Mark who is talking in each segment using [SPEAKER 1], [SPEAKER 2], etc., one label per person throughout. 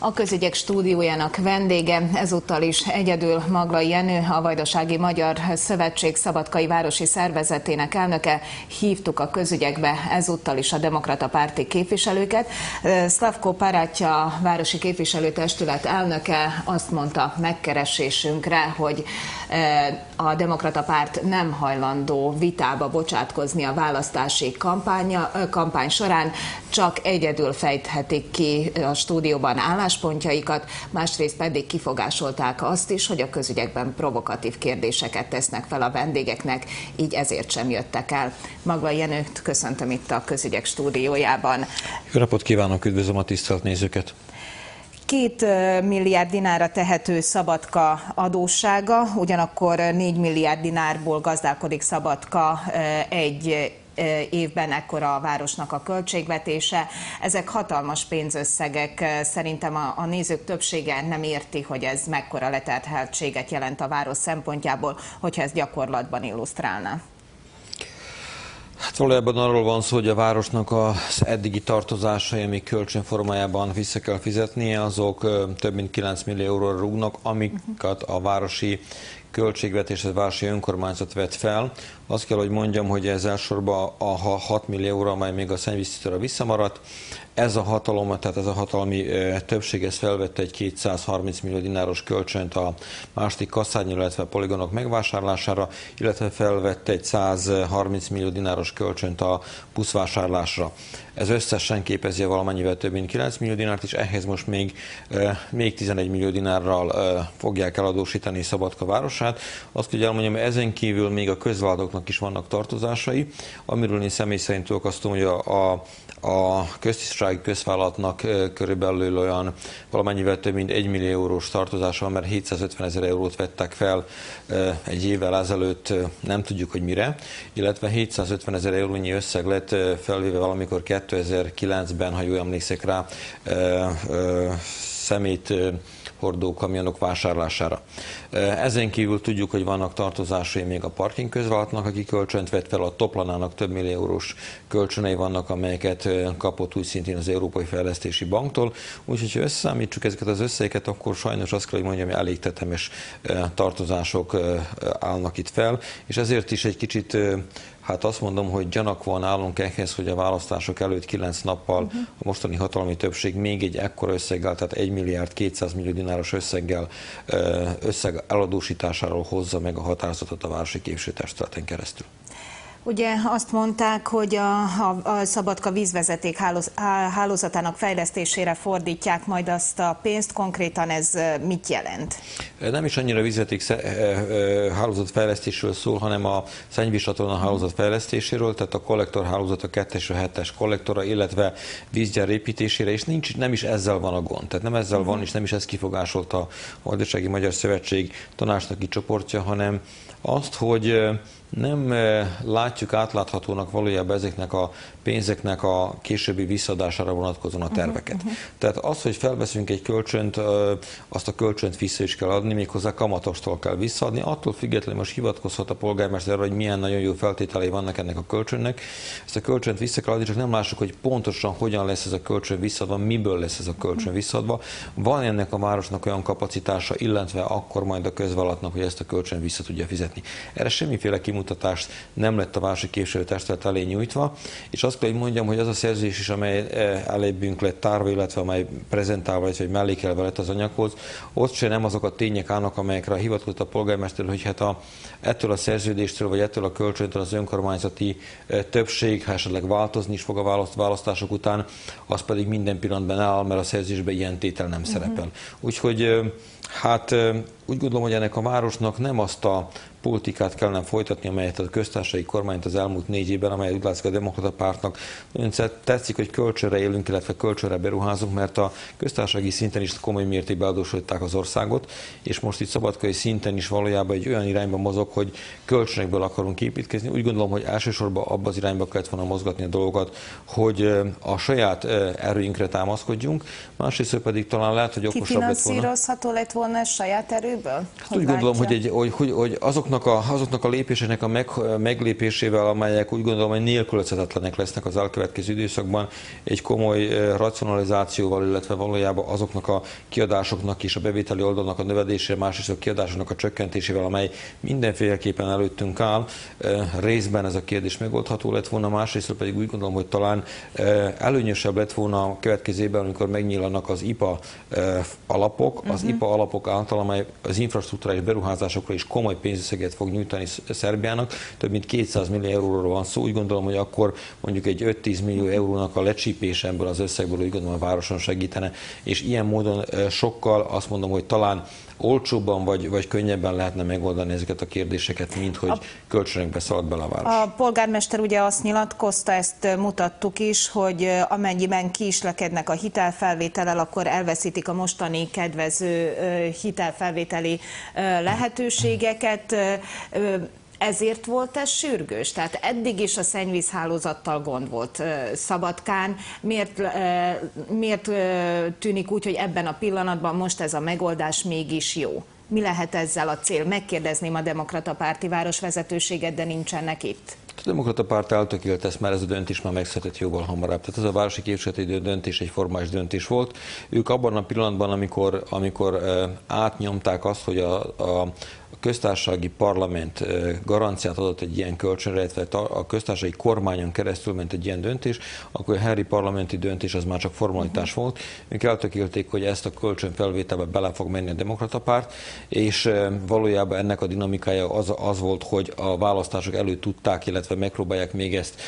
[SPEAKER 1] A közügyek stúdiójának vendége ezúttal is egyedül Maglai Jenő, a Vajdasági Magyar Szövetség Szabadkai Városi Szervezetének elnöke. Hívtuk a közügyekbe ezúttal is a Demokrata Párti képviselőket. Szlavko Parátja, Városi Képviselőtestület elnöke azt mondta megkeresésünkre, hogy a Demokrata Párt nem hajlandó vitába bocsátkozni a választási kampánya, kampány során, csak egyedül fejthetik ki a stúdióban álláspontjaikat, másrészt pedig kifogásolták azt is, hogy a közügyekben provokatív kérdéseket tesznek fel a vendégeknek, így ezért sem jöttek el. Magva Jenőt köszöntöm itt a közügyek stúdiójában.
[SPEAKER 2] Jó napot kívánok, üdvözlöm a tisztelt nézőket!
[SPEAKER 1] Két milliárd dinára tehető Szabadka adóssága, ugyanakkor 4 milliárd dinárból gazdálkodik Szabadka egy évben ekkora a városnak a költségvetése. Ezek hatalmas pénzösszegek. Szerintem a, a nézők többsége nem érti, hogy ez mekkora leterheltséget jelent a város szempontjából, hogyha ez gyakorlatban illusztrálná.
[SPEAKER 2] Hát valójában arról van szó, hogy a városnak az eddigi tartozásai, amik kölcsönformájában vissza kell fizetnie, azok több mint 9 millió euróra rúgnak, amiket a városi költségvetés, a városi önkormányzat vett fel. Azt kell, hogy mondjam, hogy ez elsősorban a 6 millió euró, amely még a szennyvíztisztára visszamaradt, ez a hatalom, tehát ez a hatalmi többség, ez felvette egy 230 millió dináros kölcsönt a második kasszárny, illetve a poligonok megvásárlására, illetve felvette egy 130 millió dináros kölcsönt a buszvásárlásra. Ez összesen képezi valamennyivel több mint 9 millió dinárt, és ehhez most még, még 11 millió dinárral fogják eladósítani Szabadka városát. Azt kell elmondjam, hogy ezen kívül még a közvállalatoknak is vannak tartozásai, amiről én személy szerint tudok hogy a, a a köztisztviselői közvállalatnak körülbelül olyan valamennyivel több mint 1 millió eurós tartozása van, mert 750 ezer eurót vettek fel egy évvel ezelőtt, nem tudjuk, hogy mire, illetve 750 ezer eurónyi összeg lett felvéve valamikor 2009-ben, ha jól emlékszek rá, szemét hordó kamionok vásárlására. Ezen kívül tudjuk, hogy vannak tartozásai még a parking közvállalatnak, aki kölcsönt vett fel, a Toplanának több millió eurós kölcsönei vannak, amelyeket kapott úgy szintén az Európai Fejlesztési Banktól. Úgyhogy, ha összeszámítsuk ezeket az összegeket, akkor sajnos azt kell, hogy mondjam, hogy elég tetemes tartozások állnak itt fel, és ezért is egy kicsit Hát azt mondom, hogy gyanakvan állunk ehhez, hogy a választások előtt 9 nappal a mostani hatalmi többség még egy ekkora összeggel, tehát 1 milliárd 200 millió dináros összeggel összeg eladósításáról hozza meg a határozatot a városi képviselőtestületen keresztül.
[SPEAKER 1] Ugye azt mondták, hogy a, a, a Szabadka vízvezeték hálóz, hálózatának fejlesztésére fordítják majd azt a pénzt. Konkrétan ez mit jelent?
[SPEAKER 2] Nem is annyira vízvezeték hálózat fejlesztésről szól, hanem a szennyvízsatorna hálózat fejlesztéséről, tehát a kollektor hálózat a 2 és a 7-es kollektora, illetve vízgyár építésére, és nincs, nem is ezzel van a gond. Tehát nem ezzel uh-huh. van, és nem is ez kifogásolta a Vajdasági Magyar Szövetség tanácsnoki csoportja, hanem azt, hogy nem látjuk átláthatónak valójában ezeknek a pénzeknek a későbbi visszadására vonatkozóan a mhm, terveket. Uh-huh, uh-huh. Tehát az, hogy felveszünk egy kölcsönt, azt a kölcsönt vissza is kell adni, méghozzá kamatostól kell visszaadni. Attól függetlenül most hivatkozhat a polgármester, hogy milyen nagyon jó feltételei vannak ennek a kölcsönnek. Ezt a kölcsönt vissza kell adni, csak nem lássuk, hogy pontosan hogyan lesz ez a kölcsön visszaadva, miből lesz ez a kölcsön uh-huh. visszaadva. Van ennek a városnak olyan kapacitása, illetve akkor majd a közvállalatnak, hogy ezt a kölcsön vissza tudja fizetni. Erre semmiféle kimutatást nem lett a városi képviselőtestület elé nyújtva, és azt kell, hogy mondjam, hogy az a szerződés is, amely eh, elébünk lett tárva, illetve amely prezentálva, illetve hogy mellékelve lett az anyaghoz, ott sem nem azok a tények állnak, amelyekre hivatkozott a polgármester, hogy hát a, ettől a szerződéstől, vagy ettől a kölcsöntől az önkormányzati eh, többség, ha esetleg változni is fog a választások után, az pedig minden pillanatban áll, mert a szerződésben ilyen tétel nem uh-huh. szerepel. Úgyhogy eh, hát úgy gondolom, hogy ennek a városnak nem azt a politikát kellene folytatni, amelyet a köztársasági kormányt az elmúlt négy évben, amely úgy látszik a demokrata pártnak nagyon tetszik, hogy kölcsönre élünk, illetve kölcsönre beruházunk, mert a köztársasági szinten is komoly mértékben adósították az országot, és most itt szabadkai szinten is valójában egy olyan irányba mozog, hogy kölcsönökből akarunk építkezni. Úgy gondolom, hogy elsősorban abba az irányba kellett volna mozgatni a dolgokat, hogy a saját erőinkre támaszkodjunk, másrészt pedig talán lehet, hogy okosabb lett volna.
[SPEAKER 1] lett ez saját erőből?
[SPEAKER 2] Hát úgy gondolom, hogy, egy, hogy, hogy, hogy azoknak, a, azoknak a lépéseknek a meg, meglépésével, amelyek úgy gondolom, hogy nélkülözhetetlenek lesznek az elkövetkező időszakban, egy komoly racionalizációval, illetve valójában azoknak a kiadásoknak és a bevételi oldalnak a növelése, másrészt a kiadásoknak a csökkentésével, amely mindenféleképpen előttünk áll, részben ez a kérdés megoldható lett volna, másrészt pedig úgy gondolom, hogy talán előnyösebb lett volna a következő évben, amikor megnyílanak az IPA alapok, az uh-huh. IPA alapok által, amely az infrastruktúrális beruházásokra is komoly pénzösszeget fog nyújtani Szerbiának, több mint 200 millió euróról van szó, úgy gondolom, hogy akkor mondjuk egy 5-10 millió eurónak a lecsípése ebből az összegből úgy gondolom a városon segítene, és ilyen módon sokkal azt mondom, hogy talán olcsóbban vagy, vagy könnyebben lehetne megoldani ezeket a kérdéseket, mint hogy a, kölcsönökbe szalad bele a város.
[SPEAKER 1] A polgármester ugye azt nyilatkozta, ezt mutattuk is, hogy amennyiben kiislekednek a hitelfelvételel, akkor elveszítik a mostani kedvező hitelfelvételi lehetőségeket ezért volt ez sürgős? Tehát eddig is a szennyvízhálózattal gond volt Szabadkán. Miért, miért tűnik úgy, hogy ebben a pillanatban most ez a megoldás mégis jó? Mi lehet ezzel a cél? Megkérdezném a Demokrata Párti városvezetőséget, de nincsenek itt.
[SPEAKER 2] A Demokrata Párt eltökélt ezt, mert ez a döntés már megszületett jóval hamarabb. Tehát ez a városi képviseleti döntés egy formális döntés volt. Ők abban a pillanatban, amikor, amikor átnyomták azt, hogy a, a a köztársasági parlament garanciát adott egy ilyen kölcsönre, illetve a köztársasági kormányon keresztül ment egy ilyen döntés, akkor a heri parlamenti döntés az már csak formalitás uh-huh. volt. Ők eltökélték, hogy ezt a kölcsön felvételbe bele fog menni a demokrata párt, és valójában ennek a dinamikája az, az volt, hogy a választások előtt tudták, illetve megpróbálják még ezt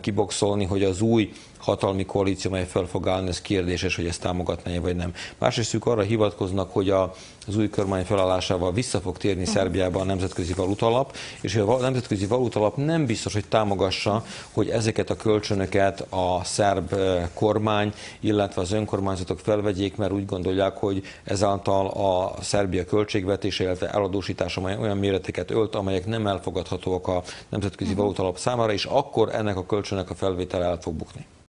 [SPEAKER 2] kiboxolni, hogy az új hatalmi koalíció, mely fel fog állni, ez kérdéses, hogy ezt támogatná vagy nem. Másrészt ők arra hivatkoznak, hogy a, az új kormány felállásával vissza fog térni Szerbiában a Nemzetközi Valutalap, és a Nemzetközi Valutalap nem biztos, hogy támogassa, hogy ezeket a kölcsönöket a szerb kormány, illetve az önkormányzatok felvegyék, mert úgy gondolják, hogy ezáltal a Szerbia költségvetése, illetve eladósítása olyan méreteket ölt, amelyek nem elfogadhatóak a Nemzetközi Valutalap számára, és akkor ennek a kölcsönnek a felvétel el fog bukni.